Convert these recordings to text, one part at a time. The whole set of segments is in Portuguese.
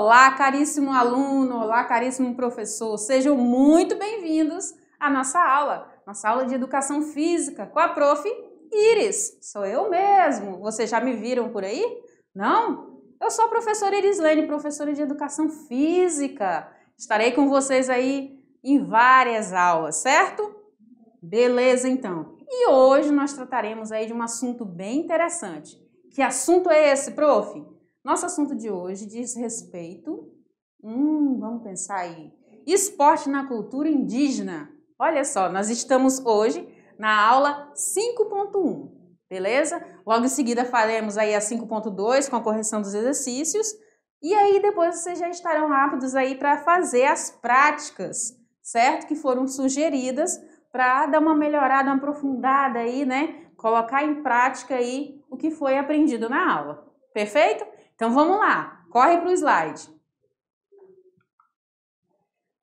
Olá, caríssimo aluno, olá, caríssimo professor, sejam muito bem-vindos à nossa aula, nossa aula de Educação Física com a prof. Iris. Sou eu mesmo, vocês já me viram por aí? Não? Eu sou a professora Irislene, professora de Educação Física. Estarei com vocês aí em várias aulas, certo? Beleza, então. E hoje nós trataremos aí de um assunto bem interessante. Que assunto é esse, prof? Nosso assunto de hoje diz respeito. Hum, vamos pensar aí. Esporte na cultura indígena. Olha só, nós estamos hoje na aula 5.1, beleza? Logo em seguida faremos aí a 5.2 com a correção dos exercícios. E aí depois vocês já estarão rápidos aí para fazer as práticas, certo? Que foram sugeridas para dar uma melhorada, uma aprofundada aí, né? Colocar em prática aí o que foi aprendido na aula. Perfeito? Então vamos lá, corre para o slide.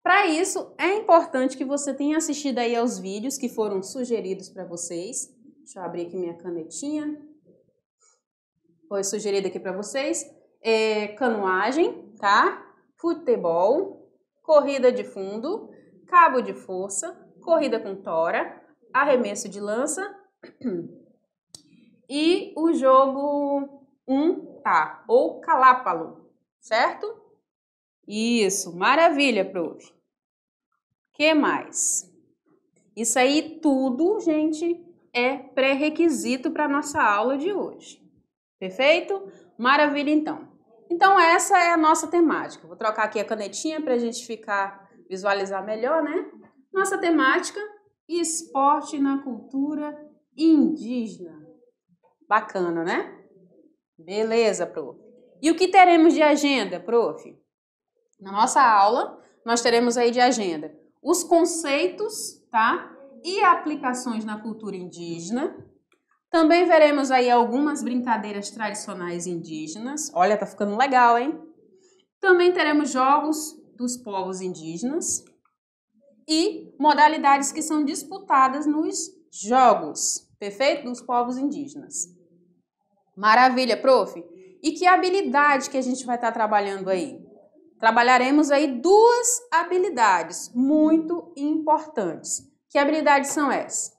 Para isso, é importante que você tenha assistido aí aos vídeos que foram sugeridos para vocês. Deixa eu abrir aqui minha canetinha. Foi sugerido aqui para vocês. É, canoagem, tá? Futebol, corrida de fundo, cabo de força, corrida com tora, arremesso de lança e o jogo 1 um tá ou calápalo, certo? Isso, maravilha, prof. que mais? Isso aí tudo, gente, é pré-requisito para nossa aula de hoje. Perfeito? Maravilha, então. Então, essa é a nossa temática. Vou trocar aqui a canetinha para a gente ficar, visualizar melhor, né? Nossa temática, esporte na cultura indígena. Bacana, né? Beleza, prof. E o que teremos de agenda, prof? Na nossa aula, nós teremos aí de agenda os conceitos, tá? E aplicações na cultura indígena. Também veremos aí algumas brincadeiras tradicionais indígenas. Olha, tá ficando legal, hein? Também teremos jogos dos povos indígenas e modalidades que são disputadas nos jogos, perfeito? Dos povos indígenas. Maravilha, prof. E que habilidade que a gente vai estar trabalhando aí? Trabalharemos aí duas habilidades muito importantes. Que habilidades são essas?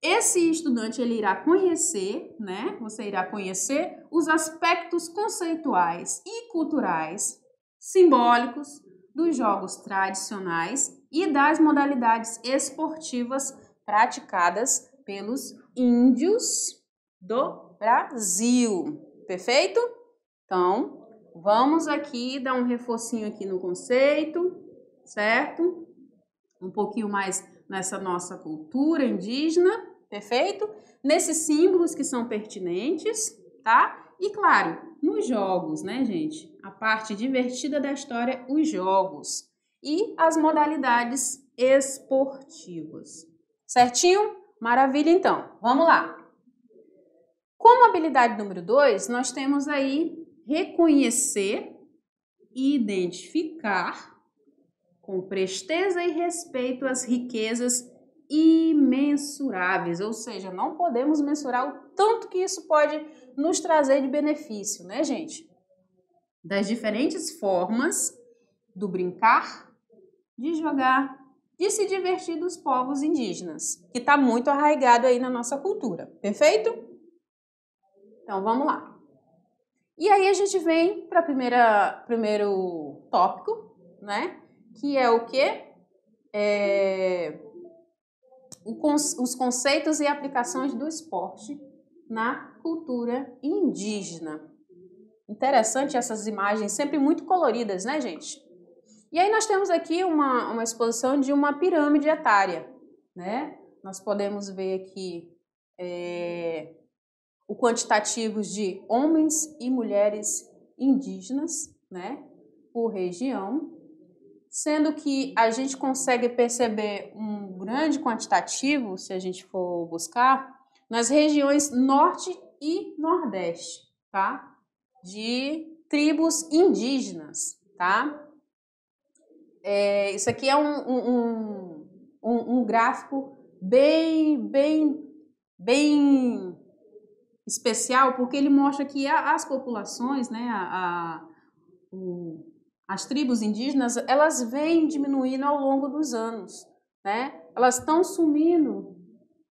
Esse estudante ele irá conhecer, né? Você irá conhecer os aspectos conceituais e culturais simbólicos dos jogos tradicionais e das modalidades esportivas praticadas pelos índios do Brasil. Perfeito? Então, vamos aqui dar um reforcinho aqui no conceito, certo? Um pouquinho mais nessa nossa cultura indígena, perfeito? Nesses símbolos que são pertinentes, tá? E claro, nos jogos, né, gente? A parte divertida da história, os jogos. E as modalidades esportivas. Certinho? Maravilha, então. Vamos lá. Como habilidade número dois, nós temos aí reconhecer e identificar com presteza e respeito as riquezas imensuráveis, ou seja, não podemos mensurar o tanto que isso pode nos trazer de benefício, né, gente? Das diferentes formas do brincar, de jogar, de se divertir dos povos indígenas, que está muito arraigado aí na nossa cultura, perfeito? Então vamos lá. E aí a gente vem para o primeiro tópico, né? Que é o que? É, os conceitos e aplicações do esporte na cultura indígena. Interessante essas imagens, sempre muito coloridas, né, gente? E aí nós temos aqui uma, uma exposição de uma pirâmide etária, né? Nós podemos ver aqui é, o quantitativos de homens e mulheres indígenas, né, por região, sendo que a gente consegue perceber um grande quantitativo, se a gente for buscar, nas regiões norte e nordeste, tá? De tribos indígenas, tá? É, isso aqui é um, um, um, um gráfico bem, bem, bem especial porque ele mostra que as populações, né, a, a o, as tribos indígenas, elas vêm diminuindo ao longo dos anos, né? Elas estão sumindo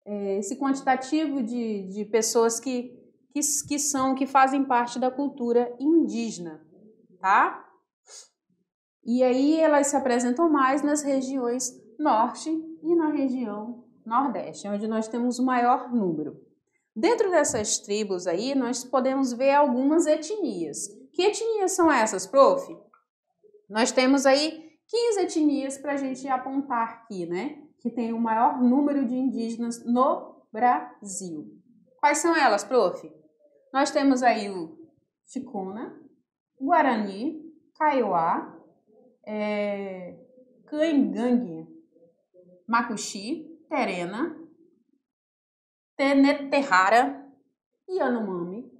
é, esse quantitativo de, de pessoas que, que, que são, que fazem parte da cultura indígena, tá? E aí elas se apresentam mais nas regiões norte e na região nordeste, onde nós temos o maior número. Dentro dessas tribos aí, nós podemos ver algumas etnias. Que etnias são essas, prof? Nós temos aí 15 etnias para a gente apontar aqui, né? Que tem o maior número de indígenas no Brasil. Quais são elas, prof? Nós temos aí o Ticuna, Guarani, Kaiowá, é, Cangangue, Macuxi, Terena, Teneterrara, Yanomami,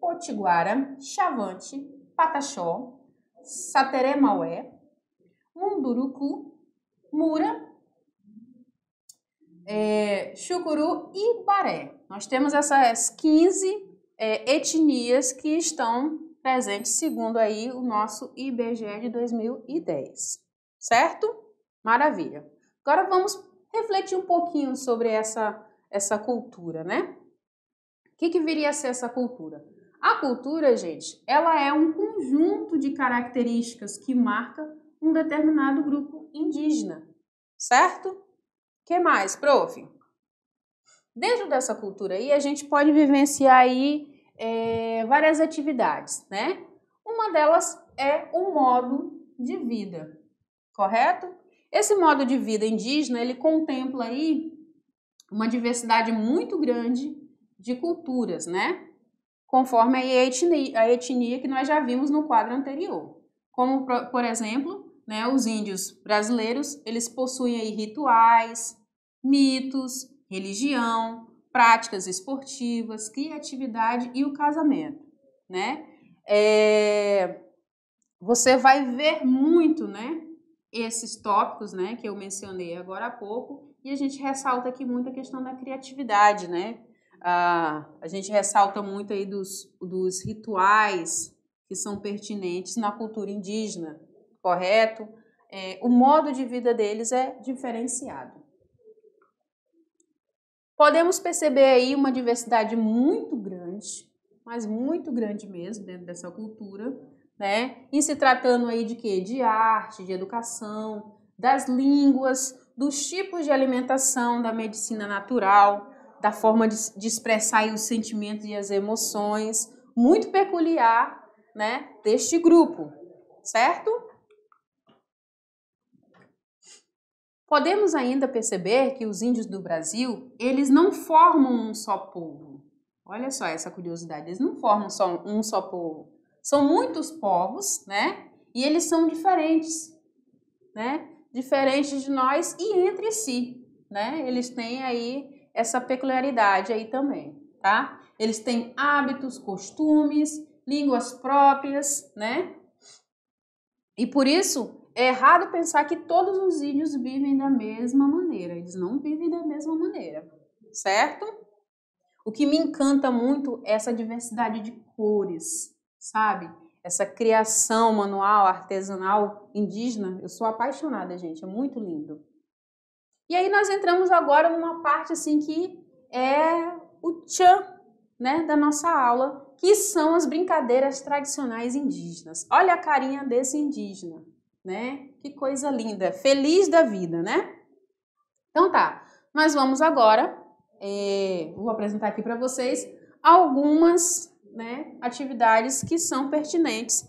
Potiguara, Chavante, Pataxó, Sateré Maué, Munduruku, Mura, é, Chucuru e Baré. Nós temos essas 15 é, etnias que estão presentes segundo aí o nosso IBGE de 2010, certo? Maravilha. Agora vamos refletir um pouquinho sobre essa, essa cultura, né? O que, que viria a ser essa cultura? A cultura, gente, ela é um conjunto de características que marca um determinado grupo indígena, certo? que mais, prof? Dentro dessa cultura aí, a gente pode vivenciar aí é, várias atividades, né? Uma delas é o modo de vida, correto? Esse modo de vida indígena, ele contempla aí uma diversidade muito grande de culturas, né? Conforme a etnia, a etnia que nós já vimos no quadro anterior. Como, por exemplo, né, os índios brasileiros, eles possuem aí rituais, mitos, religião, práticas esportivas, criatividade e o casamento, né? É, você vai ver muito, né? Esses tópicos, né? Que eu mencionei agora há pouco e a gente ressalta aqui muito a questão da criatividade, né? Ah, a gente ressalta muito aí dos, dos rituais que são pertinentes na cultura indígena, correto? É, o modo de vida deles é diferenciado. Podemos perceber aí uma diversidade muito grande, mas muito grande mesmo dentro dessa cultura, né? E se tratando aí de quê? De arte, de educação, das línguas, dos tipos de alimentação, da medicina natural, da forma de, de expressar os sentimentos e as emoções, muito peculiar, né, deste grupo, certo? Podemos ainda perceber que os índios do Brasil, eles não formam um só povo. Olha só essa curiosidade, eles não formam só um só povo. São muitos povos, né? E eles são diferentes, né? Diferentes de nós e entre si, né? Eles têm aí essa peculiaridade aí também, tá? Eles têm hábitos, costumes, línguas próprias, né? E por isso é errado pensar que todos os índios vivem da mesma maneira. Eles não vivem da mesma maneira, certo? O que me encanta muito é essa diversidade de cores, sabe? Essa criação manual, artesanal, indígena. Eu sou apaixonada, gente. É muito lindo. E aí nós entramos agora numa parte assim que é o tchan, né, da nossa aula, que são as brincadeiras tradicionais indígenas. Olha a carinha desse indígena né? Que coisa linda, feliz da vida, né? Então tá, nós vamos agora, é, vou apresentar aqui para vocês algumas né, atividades que são pertinentes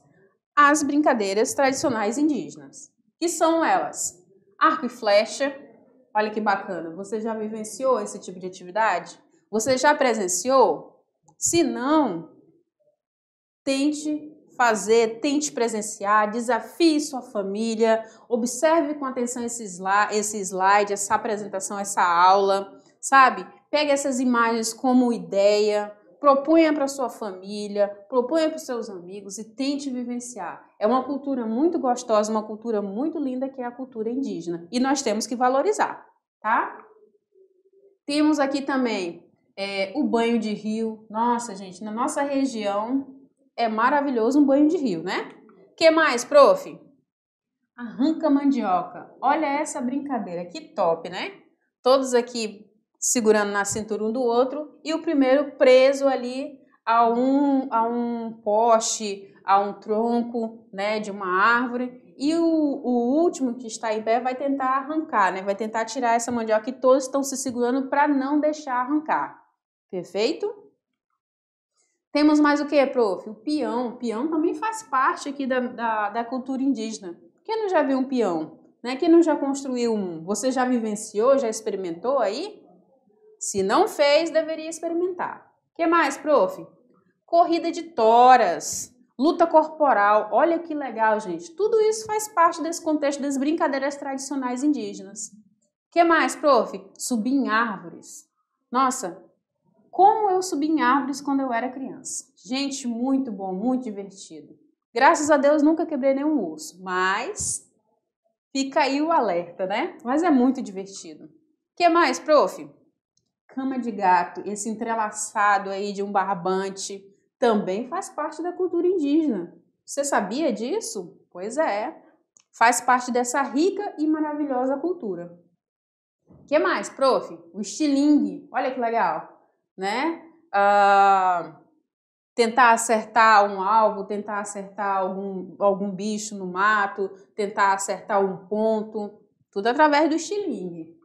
às brincadeiras tradicionais indígenas. Que são elas? Arco e flecha, olha que bacana, você já vivenciou esse tipo de atividade? Você já presenciou? Se não, tente fazer, tente presenciar, desafie sua família, observe com atenção esse slide, esse slide, essa apresentação, essa aula, sabe? Pegue essas imagens como ideia, proponha para sua família, proponha para os seus amigos e tente vivenciar. É uma cultura muito gostosa, uma cultura muito linda que é a cultura indígena e nós temos que valorizar, tá? Temos aqui também É, o banho de rio. Nossa, gente, na nossa região é maravilhoso um banho de rio, né? que mais, prof? Arranca mandioca. Olha essa brincadeira, que top, né? Todos aqui segurando na cintura um do outro e o primeiro preso ali a um, a um poste, a um tronco né, de uma árvore. E o, o último que está em pé vai tentar arrancar, né? Vai tentar tirar essa mandioca e todos estão se segurando para não deixar arrancar. Perfeito? Temos mais o que, prof? O peão. O peão também faz parte aqui da, da, da cultura indígena. Quem não já viu um peão? Né? Quem não já construiu um? Você já vivenciou, já experimentou aí? Se não fez, deveria experimentar. Que mais, prof? Corrida de toras, luta corporal. Olha que legal, gente. Tudo isso faz parte desse contexto das brincadeiras tradicionais indígenas. Que mais, prof? Subir em árvores. Nossa, como eu subi em árvores quando eu era criança. Gente, muito bom, muito divertido. Graças a Deus nunca quebrei nenhum osso, mas fica aí o alerta, né? Mas é muito divertido. Que mais, prof? Cama de gato, esse entrelaçado aí de um barbante, também faz parte da cultura indígena. Você sabia disso? Pois é. Faz parte dessa rica e maravilhosa cultura. Que mais, prof? O estilingue. Olha que legal né? Uh, tentar acertar um alvo, tentar acertar algum, algum bicho no mato, tentar acertar um ponto, tudo através do estilingue,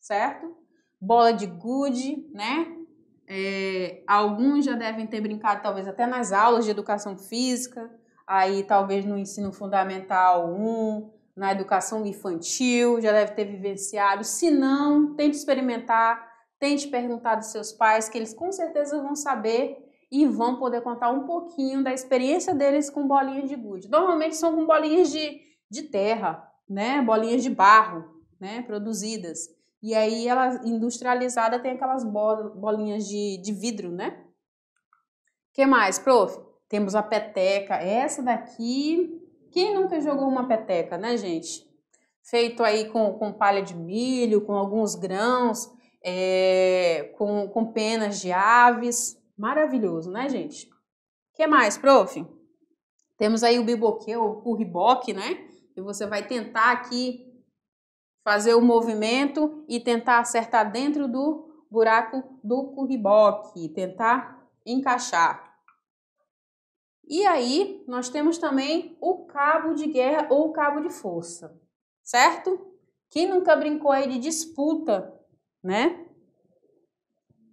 certo? Bola de gude, né? É, alguns já devem ter brincado, talvez até nas aulas de educação física, aí talvez no ensino fundamental 1, na educação infantil, já deve ter vivenciado. Se não, tente experimentar Tente perguntar dos seus pais, que eles com certeza vão saber e vão poder contar um pouquinho da experiência deles com bolinhas de gude. Normalmente são com bolinhas de, de terra, né? Bolinhas de barro, né? Produzidas. E aí ela industrializada tem aquelas bolinhas de, de vidro, né? que mais, prof? Temos a peteca. Essa daqui, quem nunca jogou uma peteca, né, gente? Feito aí com, com palha de milho, com alguns grãos é, com, com penas de aves. Maravilhoso, né, gente? Que mais, prof? Temos aí o biboque, o riboque, né? E você vai tentar aqui fazer o movimento e tentar acertar dentro do buraco do curriboque, tentar encaixar. E aí, nós temos também o cabo de guerra ou cabo de força, certo? Quem nunca brincou aí de disputa né?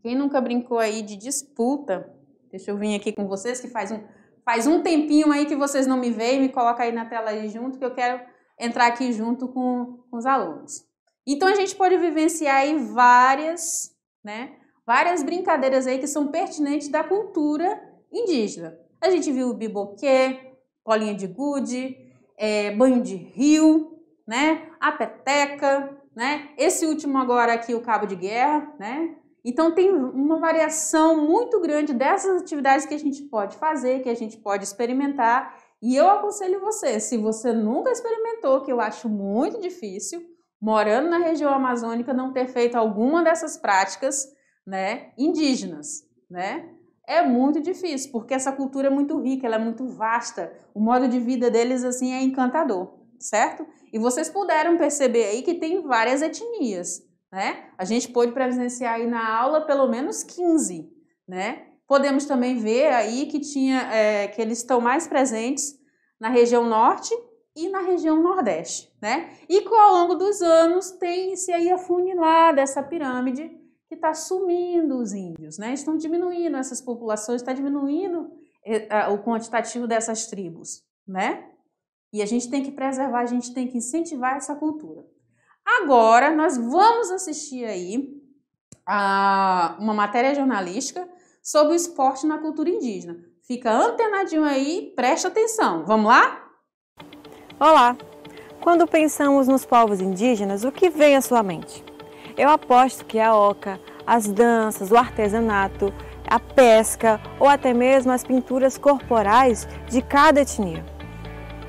Quem nunca brincou aí de disputa? Deixa eu vir aqui com vocês, que faz um, faz um tempinho aí que vocês não me veem, me coloca aí na tela aí junto, que eu quero entrar aqui junto com, com os alunos. Então, a gente pode vivenciar aí várias, né? Várias brincadeiras aí que são pertinentes da cultura indígena. A gente viu o biboquê, bolinha de gude, é, banho de rio, né? A peteca, né? Esse último agora aqui, o cabo de guerra, né? Então tem uma variação muito grande dessas atividades que a gente pode fazer, que a gente pode experimentar. E eu aconselho você, se você nunca experimentou, que eu acho muito difícil, morando na região amazônica, não ter feito alguma dessas práticas, né, indígenas, né? É muito difícil, porque essa cultura é muito rica, ela é muito vasta. O modo de vida deles assim é encantador, certo? E vocês puderam perceber aí que tem várias etnias, né? A gente pôde presenciar aí na aula pelo menos 15, né? Podemos também ver aí que, tinha, é, que eles estão mais presentes na região norte e na região nordeste, né? E que ao longo dos anos tem se aí afunilado essa pirâmide que está sumindo os índios, né? Estão diminuindo essas populações, está diminuindo é, o quantitativo dessas tribos, né? E a gente tem que preservar, a gente tem que incentivar essa cultura. Agora, nós vamos assistir aí a uma matéria jornalística sobre o esporte na cultura indígena. Fica antenadinho aí, presta atenção. Vamos lá? Olá! Quando pensamos nos povos indígenas, o que vem à sua mente? Eu aposto que a oca, as danças, o artesanato, a pesca ou até mesmo as pinturas corporais de cada etnia.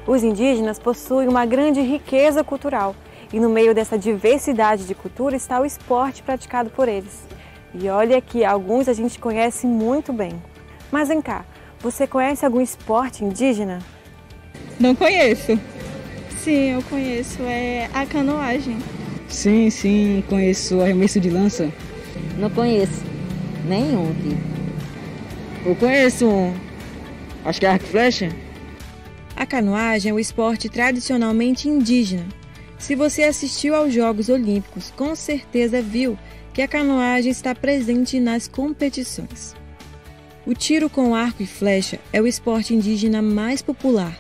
Os indígenas possuem uma grande riqueza cultural e no meio dessa diversidade de cultura está o esporte praticado por eles. E olha que alguns a gente conhece muito bem. Mas vem cá, você conhece algum esporte indígena? Não conheço. Sim, eu conheço. É a canoagem. Sim, sim, conheço arremesso de lança. Não conheço nenhum aqui. Eu conheço um. Acho que é arco e flecha. A canoagem é um esporte tradicionalmente indígena. Se você assistiu aos Jogos Olímpicos, com certeza viu que a canoagem está presente nas competições. O tiro com arco e flecha é o esporte indígena mais popular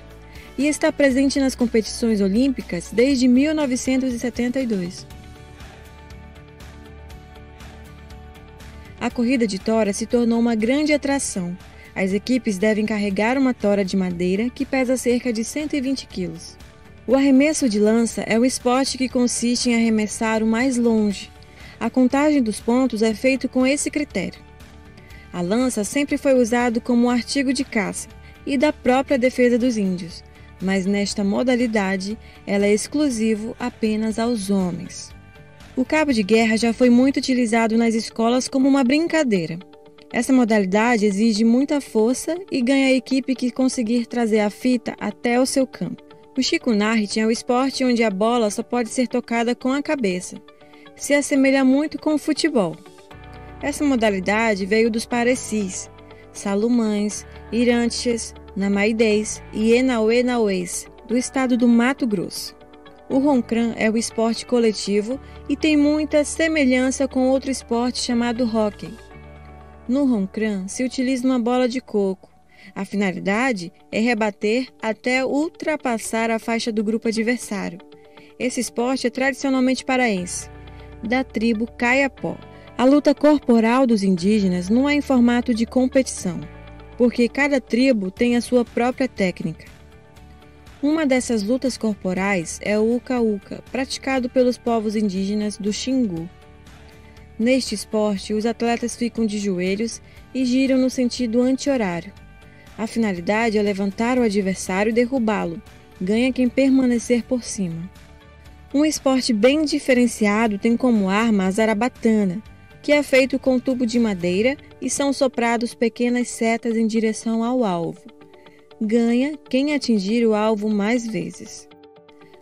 e está presente nas competições olímpicas desde 1972. A corrida de tora se tornou uma grande atração. As equipes devem carregar uma tora de madeira que pesa cerca de 120 quilos. O arremesso de lança é o esporte que consiste em arremessar o mais longe, a contagem dos pontos é feita com esse critério. A lança sempre foi usado como artigo de caça e da própria defesa dos índios, mas nesta modalidade ela é exclusivo apenas aos homens. O cabo de guerra já foi muito utilizado nas escolas como uma brincadeira. Essa modalidade exige muita força e ganha a equipe que conseguir trazer a fita até o seu campo. O Chico Narrit é o esporte onde a bola só pode ser tocada com a cabeça se assemelha muito com o futebol. Essa modalidade veio dos parecis, salumães, irantes, namaidês e enauenauês, do estado do Mato Grosso. O roncran é o esporte coletivo e tem muita semelhança com outro esporte chamado hóquei. No roncran se utiliza uma bola de coco. A finalidade é rebater até ultrapassar a faixa do grupo adversário. Esse esporte é tradicionalmente paraense da tribo Caiapó. A luta corporal dos indígenas não é em formato de competição, porque cada tribo tem a sua própria técnica. Uma dessas lutas corporais é o uca-uca, praticado pelos povos indígenas do Xingu. Neste esporte, os atletas ficam de joelhos e giram no sentido anti-horário. A finalidade é levantar o adversário e derrubá-lo. Ganha quem permanecer por cima. Um esporte bem diferenciado tem como arma a zarabatana, que é feito com tubo de madeira e são soprados pequenas setas em direção ao alvo. Ganha quem atingir o alvo mais vezes.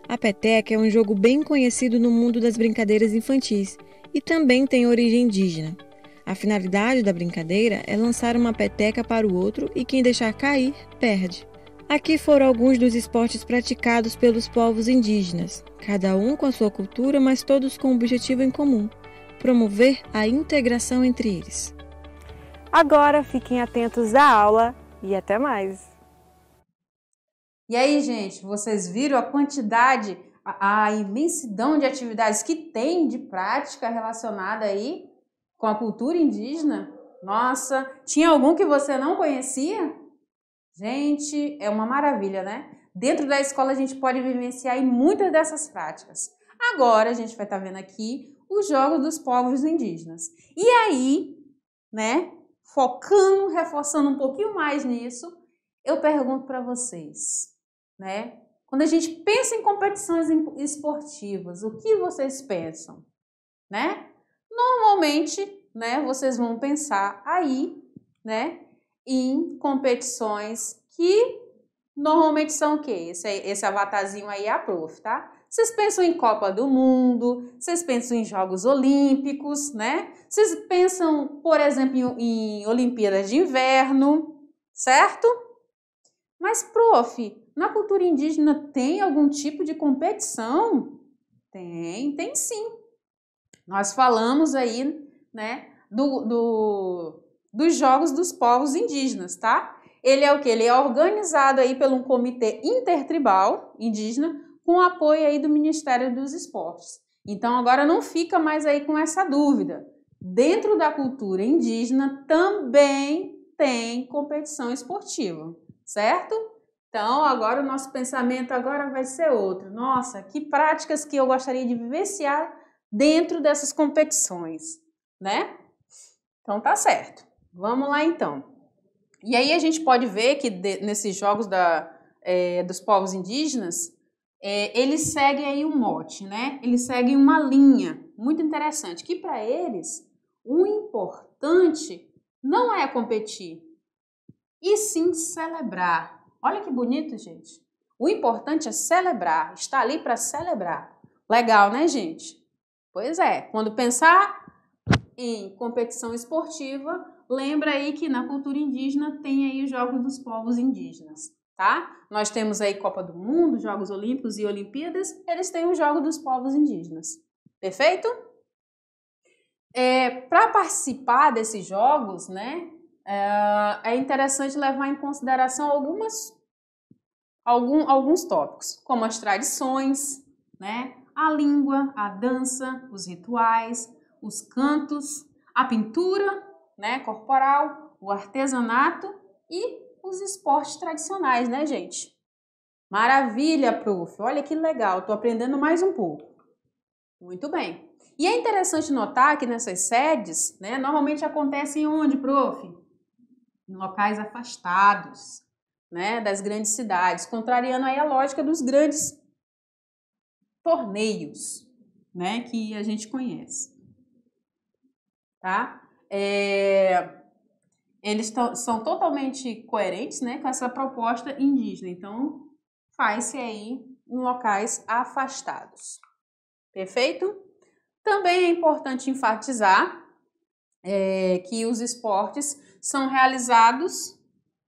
A peteca é um jogo bem conhecido no mundo das brincadeiras infantis e também tem origem indígena. A finalidade da brincadeira é lançar uma peteca para o outro e quem deixar cair, perde. Aqui foram alguns dos esportes praticados pelos povos indígenas, cada um com a sua cultura, mas todos com um objetivo em comum: promover a integração entre eles. Agora fiquem atentos à aula e até mais! E aí, gente, vocês viram a quantidade, a, a imensidão de atividades que tem de prática relacionada aí com a cultura indígena? Nossa, tinha algum que você não conhecia? Gente, é uma maravilha, né? Dentro da escola a gente pode vivenciar muitas dessas práticas. Agora a gente vai estar tá vendo aqui os jogos dos povos indígenas. E aí, né, focando, reforçando um pouquinho mais nisso, eu pergunto para vocês, né? Quando a gente pensa em competições esportivas, o que vocês pensam, né? Normalmente, né, vocês vão pensar aí, né, em competições que normalmente são o quê? Esse, esse avatarzinho aí é a prof, tá? Vocês pensam em Copa do Mundo, vocês pensam em Jogos Olímpicos, né? Vocês pensam, por exemplo, em, em Olimpíadas de Inverno, certo? Mas, prof, na cultura indígena tem algum tipo de competição? Tem, tem sim. Nós falamos aí, né, do, do dos Jogos dos Povos Indígenas, tá? Ele é o que? Ele é organizado aí por um comitê intertribal indígena com apoio aí do Ministério dos Esportes. Então agora não fica mais aí com essa dúvida. Dentro da cultura indígena também tem competição esportiva, certo? Então agora o nosso pensamento agora vai ser outro. Nossa, que práticas que eu gostaria de vivenciar dentro dessas competições, né? Então tá certo. Vamos lá então. E aí a gente pode ver que de, nesses jogos da, é, dos povos indígenas, é, eles seguem aí um mote, né? Eles seguem uma linha muito interessante, que para eles o importante não é competir, e sim celebrar. Olha que bonito, gente. O importante é celebrar, estar ali para celebrar. Legal, né, gente? Pois é, quando pensar em competição esportiva, lembra aí que na cultura indígena tem aí os Jogos dos Povos Indígenas, tá? Nós temos aí Copa do Mundo, Jogos Olímpicos e Olimpíadas, eles têm os Jogos dos Povos Indígenas. Perfeito? É, Para participar desses jogos, né, é, é interessante levar em consideração algumas, algum, alguns tópicos, como as tradições, né, a língua, a dança, os rituais, os cantos, a pintura né, corporal, o artesanato e os esportes tradicionais, né, gente? Maravilha, prof. Olha que legal, estou aprendendo mais um pouco. Muito bem. E é interessante notar que nessas sedes, né, normalmente acontecem onde, prof? Em locais afastados, né, das grandes cidades, contrariando aí a lógica dos grandes torneios, né, que a gente conhece. Tá? É, eles são totalmente coerentes, né, com essa proposta indígena. Então, faz-se aí em locais afastados. Perfeito? Também é importante enfatizar é, que os esportes são realizados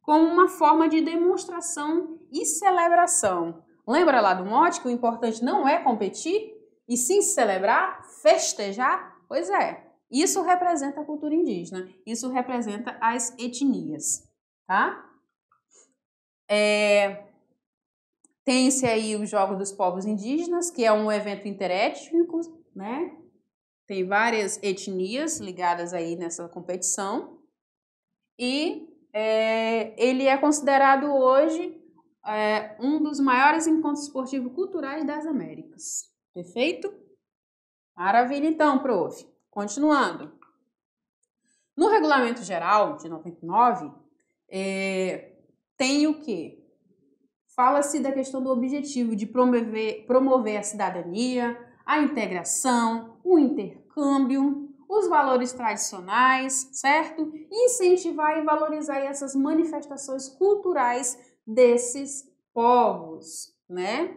como uma forma de demonstração e celebração. Lembra lá do mote que o importante não é competir, e sim celebrar, festejar? Pois é, isso representa a cultura indígena, isso representa as etnias, tá? É, Tem-se aí o Jogo dos Povos Indígenas, que é um evento interétnico, né? Tem várias etnias ligadas aí nessa competição. E é, ele é considerado hoje é, um dos maiores encontros esportivos culturais das Américas. Perfeito? Maravilha, então, prof. Continuando. No regulamento geral de 99, é, tem o que? Fala-se da questão do objetivo de promover, promover a cidadania, a integração, o intercâmbio, os valores tradicionais, certo? Incentivar e valorizar essas manifestações culturais desses povos, né?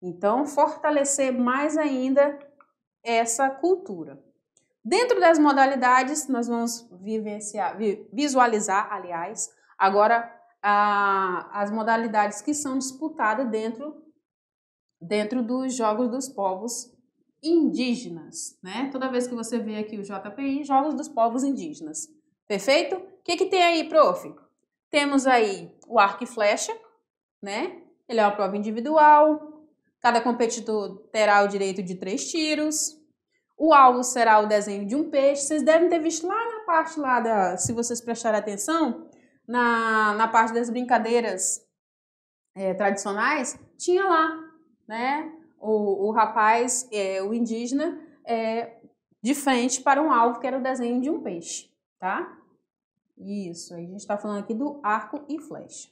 Então, fortalecer mais ainda essa cultura. Dentro das modalidades, nós vamos vivenciar, visualizar, aliás, agora a, as modalidades que são disputadas dentro, dentro dos Jogos dos Povos Indígenas, né? Toda vez que você vê aqui o JPI, Jogos dos Povos Indígenas. Perfeito? O que, que tem aí, prof? Temos aí o arco e flecha, né? Ele é uma prova individual. Cada competidor terá o direito de três tiros. O alvo será o desenho de um peixe. Vocês devem ter visto lá na parte lá da, se vocês prestarem atenção, na, na parte das brincadeiras é, tradicionais, tinha lá, né? O, o rapaz, é, o indígena, é, de frente para um alvo que era o desenho de um peixe, tá? Isso, a gente está falando aqui do arco e flecha,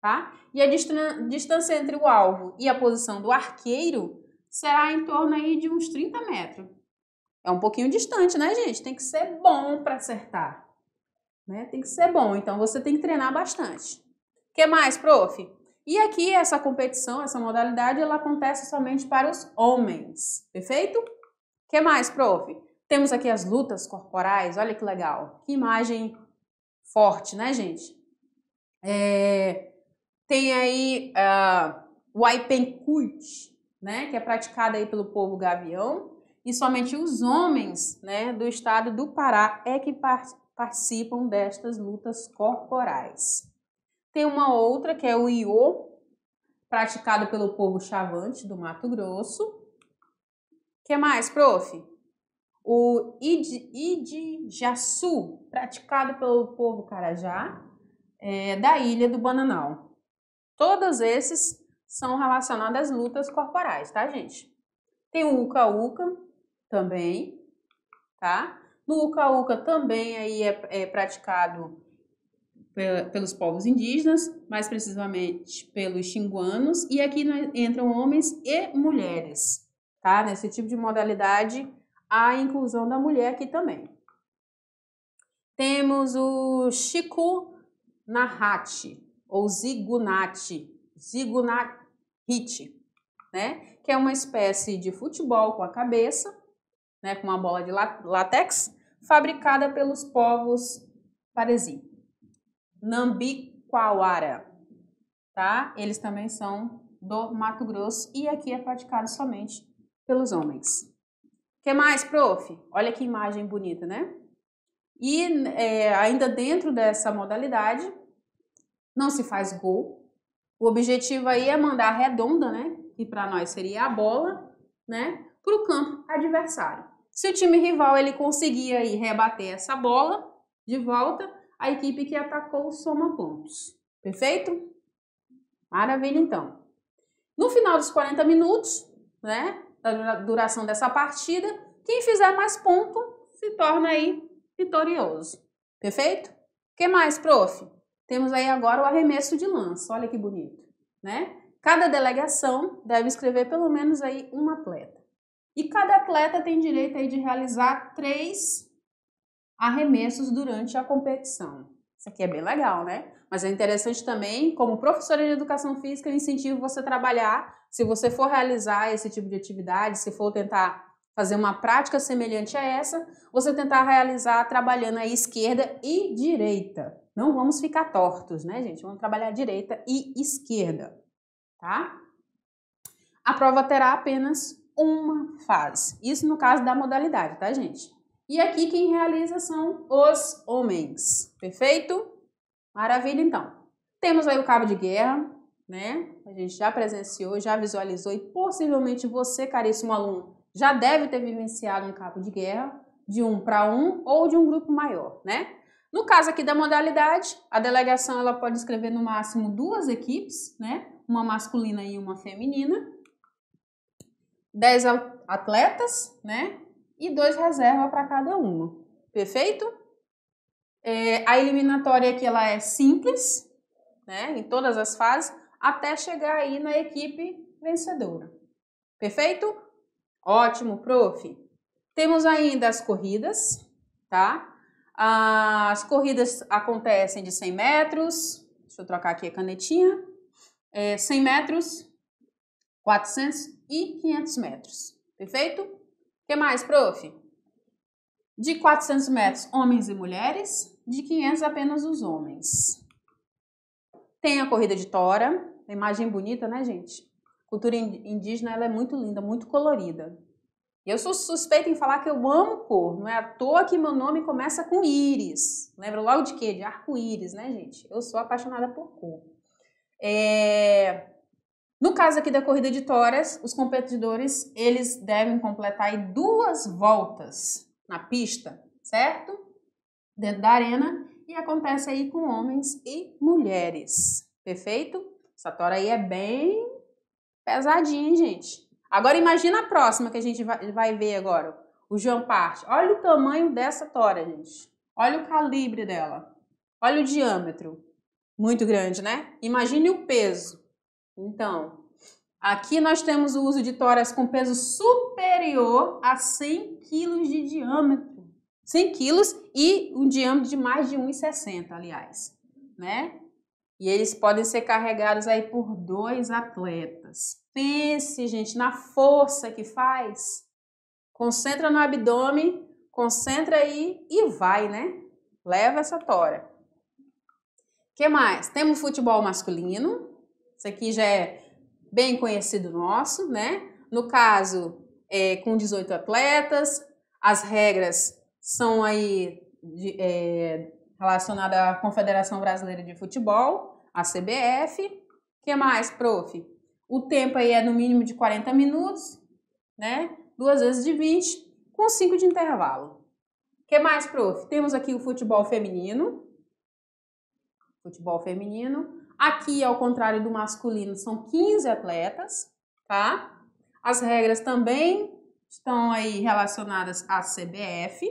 tá? E a distância entre o alvo e a posição do arqueiro será em torno aí de uns 30 metros. É um pouquinho distante, né, gente? Tem que ser bom para acertar. Né? Tem que ser bom, então você tem que treinar bastante. O que mais, prof? E aqui essa competição, essa modalidade, ela acontece somente para os homens, perfeito? O que mais, prof? Temos aqui as lutas corporais, olha que legal. Que imagem forte, né, gente? É, tem aí uh, o Aipenkut, né, que é praticado aí pelo povo gavião e somente os homens né, do estado do Pará é que participam destas lutas corporais. Tem uma outra que é o Iô, praticado pelo povo chavante do Mato Grosso. Que mais, prof? O Idijaçu, praticado pelo povo Carajá, é, da ilha do Bananal. Todos esses são relacionados às lutas corporais, tá, gente? Tem o Uca-Uca, também, tá? No Uca-Uca também aí é, é praticado pelos povos indígenas, mais precisamente pelos xinguanos, e aqui entram homens e mulheres, tá? Nesse tipo de modalidade, a inclusão da mulher aqui também. Temos o Chico Nahati, ou Zigunati, Zigunahit, né? Que é uma espécie de futebol com a cabeça, né? Com uma bola de látex, fabricada pelos povos Paresi. Nambiquara, tá? Eles também são do Mato Grosso e aqui é praticado somente pelos homens. Que mais, prof? Olha que imagem bonita, né? E é, ainda dentro dessa modalidade, não se faz gol. O objetivo aí é mandar a redonda, né? Que para nós seria a bola, né? Para o campo adversário. Se o time rival ele conseguir aí rebater essa bola de volta, a equipe que atacou soma pontos. Perfeito? Maravilha, então. No final dos 40 minutos, né? Da duração dessa partida, quem fizer mais ponto se torna aí vitorioso. Perfeito? O que mais, prof? Temos aí agora o arremesso de lança. Olha que bonito, né? Cada delegação deve escrever pelo menos aí um atleta. E cada atleta tem direito aí de realizar três arremessos durante a competição. Isso aqui é bem legal, né? Mas é interessante também, como professora de educação física, eu incentivo você a trabalhar, se você for realizar esse tipo de atividade, se for tentar fazer uma prática semelhante a essa, você tentar realizar trabalhando a esquerda e direita. Não vamos ficar tortos, né, gente? Vamos trabalhar direita e esquerda, tá? A prova terá apenas uma fase. Isso no caso da modalidade, tá, gente? E aqui quem realiza são os homens. Perfeito? Maravilha, então. Temos aí o cabo de guerra, né? A gente já presenciou, já visualizou e possivelmente você, caríssimo aluno, já deve ter vivenciado um cabo de guerra de um para um ou de um grupo maior, né? No caso aqui da modalidade, a delegação ela pode escrever no máximo duas equipes, né? Uma masculina e uma feminina. Dez atletas, né? E dois reservas para cada uma. Perfeito? É, a eliminatória aqui ela é simples, né? Em todas as fases, até chegar aí na equipe vencedora. Perfeito? Ótimo, prof. Temos ainda as corridas, tá? As corridas acontecem de 100 metros, deixa eu trocar aqui a canetinha, é 100 metros, 400 e 500 metros, perfeito? O que mais, prof? De 400 metros, homens e mulheres, de 500 apenas os homens. Tem a corrida de tora, imagem bonita, né, gente? cultura indígena ela é muito linda, muito colorida. Eu sou suspeita em falar que eu amo cor, não é à toa que meu nome começa com íris. Lembra logo de quê? De arco-íris, né, gente? Eu sou apaixonada por cor. É... No caso aqui da corrida de toras, os competidores eles devem completar duas voltas na pista, certo? Dentro da arena e acontece aí com homens e mulheres, perfeito? Essa tora aí é bem Pesadinho, hein, gente? Agora imagina a próxima que a gente vai, vai ver agora. O João Parte. Olha o tamanho dessa tora, gente. Olha o calibre dela. Olha o diâmetro. Muito grande, né? Imagine o peso. Então, aqui nós temos o uso de toras com peso superior a 100 kg de diâmetro. 100 kg e um diâmetro de mais de 1,60, aliás, né? E eles podem ser carregados aí por dois atletas. Pense, gente, na força que faz. Concentra no abdômen, concentra aí e vai, né? Leva essa tora. que mais? Temos futebol masculino. Isso aqui já é bem conhecido nosso, né? No caso, é, com 18 atletas, as regras são aí de, é, relacionada à Confederação Brasileira de Futebol, a CBF. que mais, prof? O tempo aí é no mínimo de 40 minutos, né? Duas vezes de 20, com 5 de intervalo. que mais, prof? Temos aqui o futebol feminino. Futebol feminino. Aqui, ao contrário do masculino, são 15 atletas, tá? As regras também estão aí relacionadas à CBF.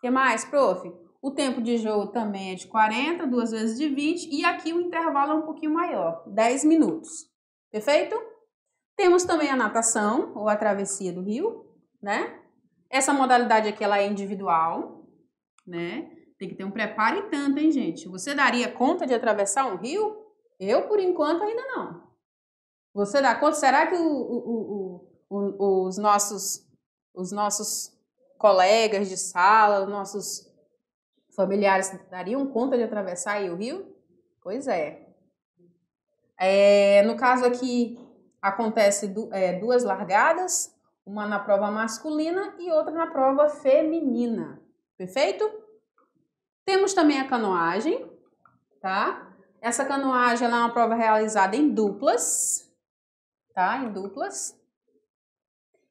que mais, prof? O tempo de jogo também é de 40, duas vezes de 20, e aqui o intervalo é um pouquinho maior, 10 minutos. Perfeito? Temos também a natação, ou a travessia do rio, né? Essa modalidade aqui ela é individual, né? Tem que ter um preparo e tanto, hein, gente? Você daria conta de atravessar um rio? Eu, por enquanto, ainda não. Você dá conta? Será que o, o, o, os, nossos, os nossos colegas de sala, os nossos familiares dariam conta de atravessar aí o rio? Pois é. é no caso aqui, acontece du, é, duas largadas, uma na prova masculina e outra na prova feminina. Perfeito? Temos também a canoagem, tá? Essa canoagem é uma prova realizada em duplas, tá? Em duplas.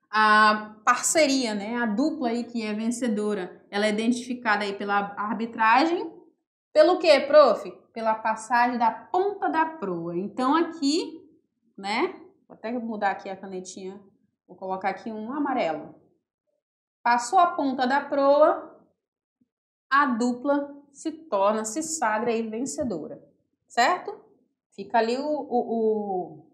A parceria, né? A dupla aí que é vencedora, ela é identificada aí pela arbitragem. Pelo que, prof? Pela passagem da ponta da proa. Então aqui, né? Vou até mudar aqui a canetinha. Vou colocar aqui um amarelo. Passou a ponta da proa, a dupla se torna, se sagra aí vencedora, certo? Fica ali o, o,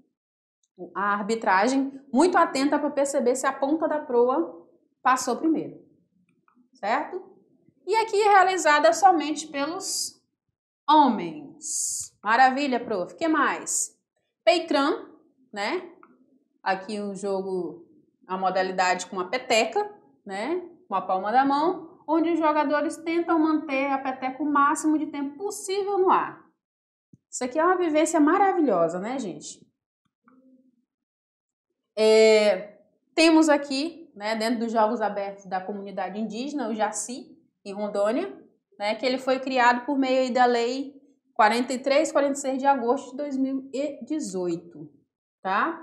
o a arbitragem muito atenta para perceber se a ponta da proa passou primeiro, certo? E aqui é realizada somente pelos homens. Maravilha, prof. O que mais? Peitran, né? Aqui o jogo, a modalidade com a peteca, né? Com a palma da mão, onde os jogadores tentam manter a peteca o máximo de tempo possível no ar. Isso aqui é uma vivência maravilhosa, né, gente? É, temos aqui, né, dentro dos Jogos Abertos da Comunidade Indígena, o Jaci, em Rondônia, né, que ele foi criado por meio da Lei 43, 46 de agosto de 2018, tá?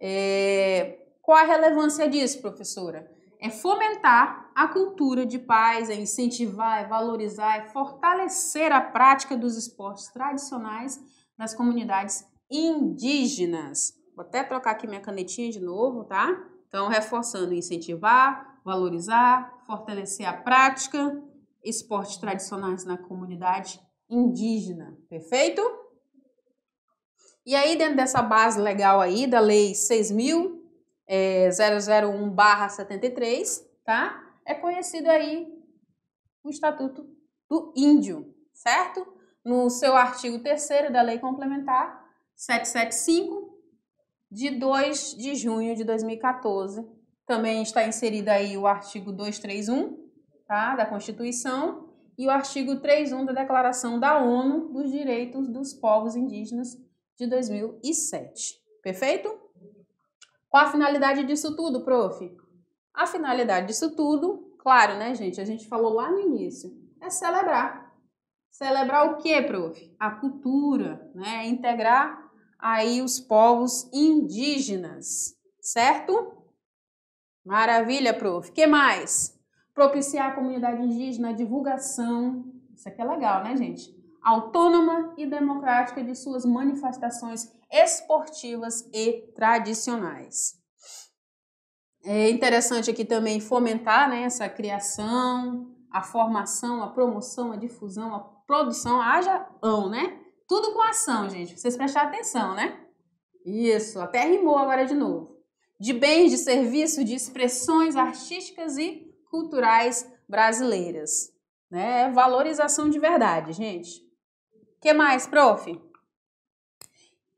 É, qual a relevância disso, professora? É fomentar a cultura de paz, é incentivar, é valorizar, é fortalecer a prática dos esportes tradicionais nas comunidades indígenas. Vou até trocar aqui minha canetinha de novo, tá? Então, reforçando, incentivar, valorizar, fortalecer a prática, esportes tradicionais na comunidade indígena, perfeito? E aí, dentro dessa base legal aí da Lei 6.001-73, tá? É conhecido aí o Estatuto do Índio, certo? No seu artigo 3 da Lei Complementar 775, de 2 de junho de 2014. Também está inserido aí o artigo 231 tá, da Constituição e o artigo 31 da Declaração da ONU dos Direitos dos Povos Indígenas de 2007. Perfeito? Qual a finalidade disso tudo, prof? A finalidade disso tudo, claro, né, gente? A gente falou lá no início, é celebrar. Celebrar o que, prof? A cultura, né? Integrar aí os povos indígenas, certo? Maravilha, prof. que mais? Propiciar a comunidade indígena a divulgação, isso aqui é legal, né, gente? Autônoma e democrática de suas manifestações esportivas e tradicionais. É interessante aqui também fomentar né, essa criação, a formação, a promoção, a difusão, a produção, haja ão, né? Tudo com ação, gente. Vocês prestar atenção, né? Isso, até rimou agora de novo. De bens, de serviço, de expressões artísticas e culturais brasileiras. Né? Valorização de verdade, gente. Que mais, prof?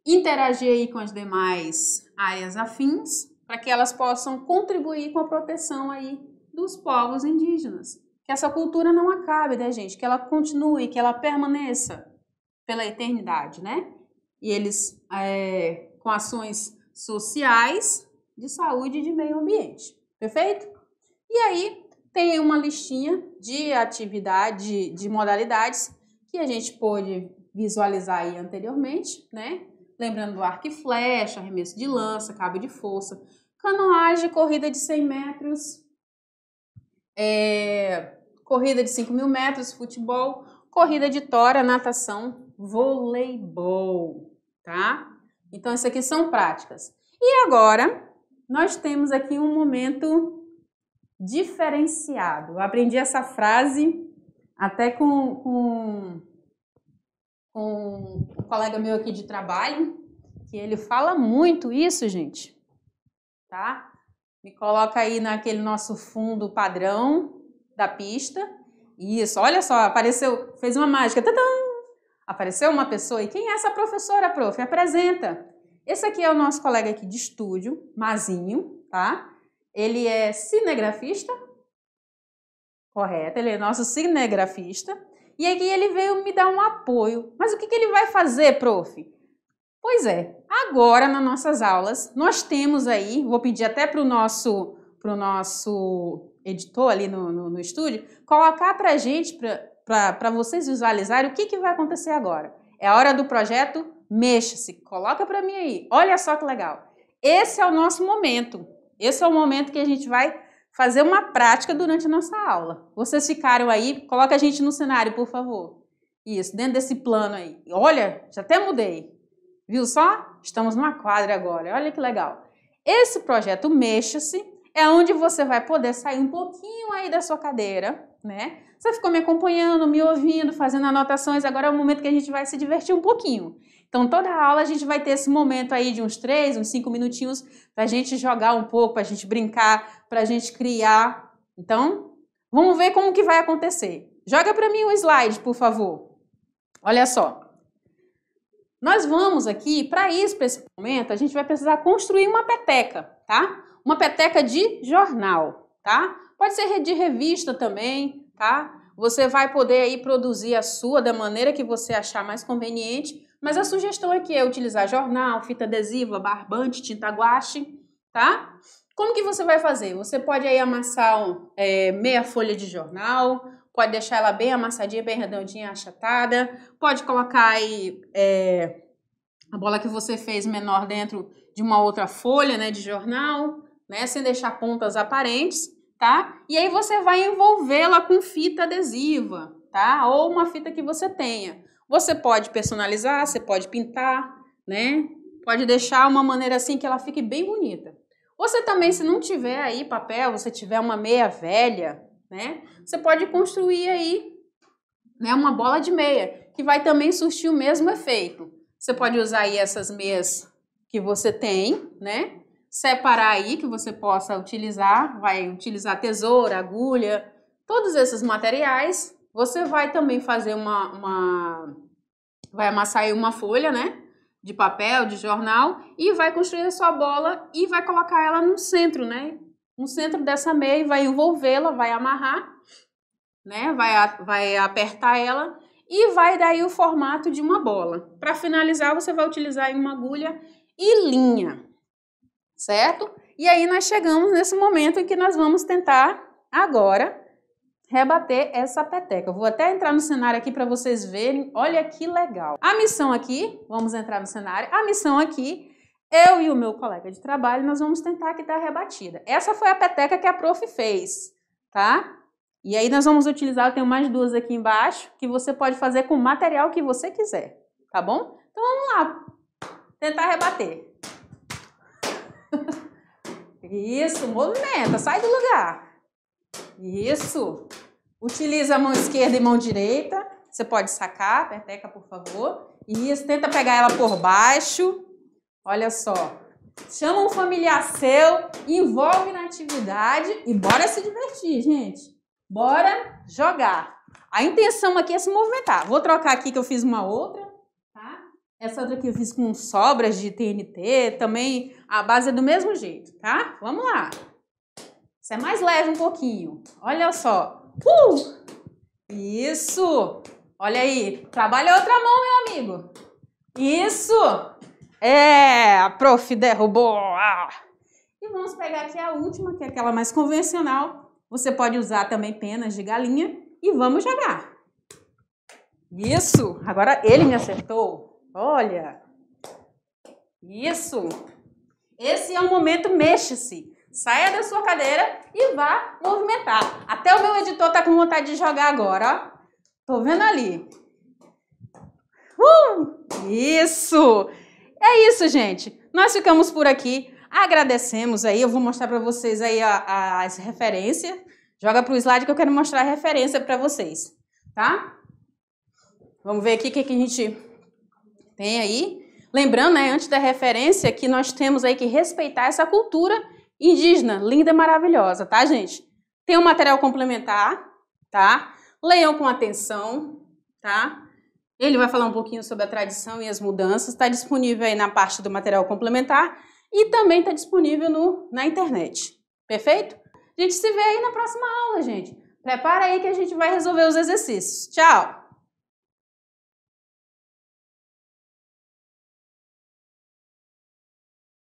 Interagir aí com as demais áreas afins para que elas possam contribuir com a proteção aí dos povos indígenas. Que essa cultura não acabe, né, gente? Que ela continue, que ela permaneça pela eternidade, né? E eles é, com ações sociais, de saúde e de meio ambiente, perfeito? E aí tem uma listinha de atividade, de modalidades que a gente pôde visualizar aí anteriormente, né? Lembrando do arco e flecha, arremesso de lança, cabo de força, canoagem, corrida de 100 metros, é, corrida de 5 mil metros, futebol, corrida de tora, natação, voleibol, tá? Então, isso aqui são práticas. E agora, nós temos aqui um momento diferenciado. Eu aprendi essa frase até com, com, com um colega meu aqui de trabalho, que ele fala muito isso, gente, tá? Me coloca aí naquele nosso fundo padrão da pista Isso, olha só, apareceu, fez uma mágica. Tadã! Apareceu uma pessoa. E quem é essa professora, prof? Apresenta. Esse aqui é o nosso colega aqui de estúdio, Mazinho, tá? Ele é cinegrafista. Correto, ele é nosso cinegrafista. E aqui ele veio me dar um apoio. Mas o que, que ele vai fazer, prof? Pois é, agora nas nossas aulas nós temos aí, vou pedir até para o nosso, pro nosso editor ali no, no, no estúdio, colocar para a gente, para vocês visualizarem o que, que vai acontecer agora. É a hora do projeto Mexa-se, coloca para mim aí. Olha só que legal. Esse é o nosso momento. Esse é o momento que a gente vai fazer uma prática durante a nossa aula. Vocês ficaram aí, coloca a gente no cenário, por favor. Isso, dentro desse plano aí. Olha, já até mudei. Viu só? Estamos numa quadra agora. Olha que legal. Esse projeto Mexa-se é onde você vai poder sair um pouquinho aí da sua cadeira, né? Você ficou me acompanhando, me ouvindo, fazendo anotações. Agora é o momento que a gente vai se divertir um pouquinho. Então, toda a aula a gente vai ter esse momento aí de uns três, uns cinco minutinhos para a gente jogar um pouco, para a gente brincar, para a gente criar. Então, vamos ver como que vai acontecer. Joga para mim o slide, por favor. Olha só. Nós vamos aqui, para isso, para esse momento, a gente vai precisar construir uma peteca, tá? Uma peteca de jornal, tá? Pode ser de revista também, tá? Você vai poder aí produzir a sua da maneira que você achar mais conveniente, mas a sugestão aqui é utilizar jornal, fita adesiva, barbante, tinta guache, tá? Como que você vai fazer? Você pode aí amassar é, meia folha de jornal, pode deixar ela bem amassadinha, bem redondinha, achatada. Pode colocar aí é, a bola que você fez menor dentro de uma outra folha, né, de jornal, né, sem deixar pontas aparentes, tá? E aí você vai envolvê-la com fita adesiva, tá? Ou uma fita que você tenha. Você pode personalizar, você pode pintar, né? Pode deixar uma maneira assim que ela fique bem bonita. Você também, se não tiver aí papel, você tiver uma meia velha, né? Você pode construir aí né, uma bola de meia, que vai também surtir o mesmo efeito. Você pode usar aí essas meias que você tem, né? Separar aí que você possa utilizar, vai utilizar tesoura, agulha, todos esses materiais. Você vai também fazer uma, uma vai amassar aí uma folha, né? De papel, de jornal, e vai construir a sua bola e vai colocar ela no centro, né? no centro dessa meia vai envolvê-la, vai amarrar, né? Vai, vai apertar ela e vai daí o formato de uma bola. Para finalizar, você vai utilizar uma agulha e linha, certo? E aí nós chegamos nesse momento em que nós vamos tentar agora rebater essa peteca. Eu vou até entrar no cenário aqui para vocês verem. Olha que legal. A missão aqui, vamos entrar no cenário. A missão aqui eu e o meu colega de trabalho, nós vamos tentar aqui dar a rebatida. Essa foi a peteca que a prof fez, tá? E aí nós vamos utilizar, eu tenho mais duas aqui embaixo, que você pode fazer com o material que você quiser, tá bom? Então vamos lá, tentar rebater. Isso, movimenta, sai do lugar. Isso. Utiliza a mão esquerda e mão direita. Você pode sacar a peteca, por favor. Isso, tenta pegar ela por baixo. Olha só. Chama um familiar seu, envolve na atividade e bora se divertir, gente. Bora jogar. A intenção aqui é se movimentar. Vou trocar aqui que eu fiz uma outra? Essa outra aqui eu fiz com sobras de TNT, também a base é do mesmo jeito, tá? Vamos lá. Isso é mais leve um pouquinho. Olha só. Uh! Isso! Olha aí. Trabalha outra mão, meu amigo. Isso! É, a prof derrubou. Ah. E vamos pegar aqui a última, que é aquela mais convencional. Você pode usar também penas de galinha e vamos jogar. Isso! Agora ele me acertou. Olha! Isso! Esse é o momento mexa-se. Saia da sua cadeira e vá movimentar. Até o meu editor tá com vontade de jogar agora, ó. Tô vendo ali. Uh! Isso! É isso, gente. Nós ficamos por aqui. Agradecemos aí. Eu vou mostrar para vocês aí a, a, as referências. Joga para o slide que eu quero mostrar a referência para vocês, tá? Vamos ver aqui o que, que a gente tem aí. Lembrando, né, antes da referência, que nós temos aí que respeitar essa cultura indígena, linda e maravilhosa, tá, gente? Tem um material complementar, tá? Leiam com atenção, tá? Ele vai falar um pouquinho sobre a tradição e as mudanças. Está disponível aí na parte do material complementar e também está disponível no, na internet. Perfeito? A gente se vê aí na próxima aula, gente. Prepara aí que a gente vai resolver os exercícios. Tchau!